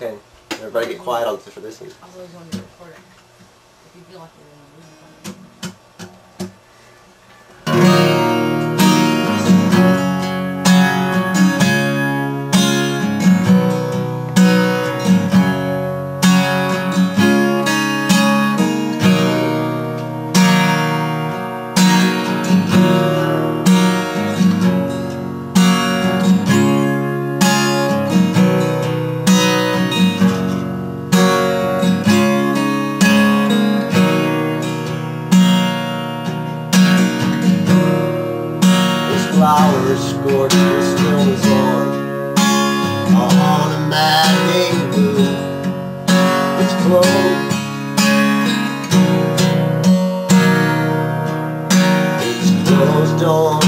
Okay. Everybody get quiet on for this one. I. If you feel like you're in the room. scorching still is on. A It's closed. It's closed on.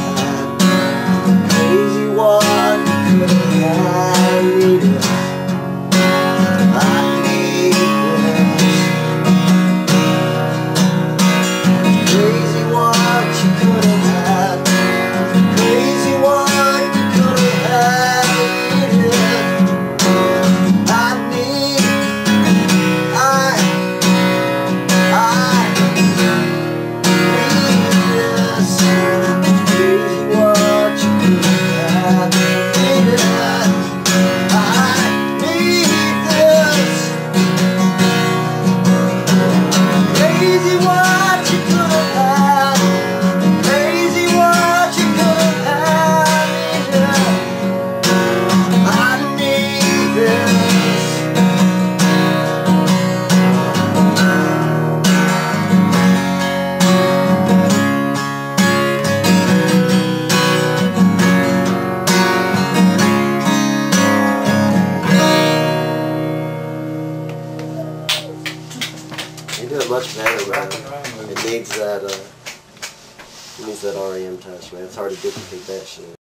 did a much better, right? it needs that, uh, it needs that REM touch, man. It's hard to duplicate that shit.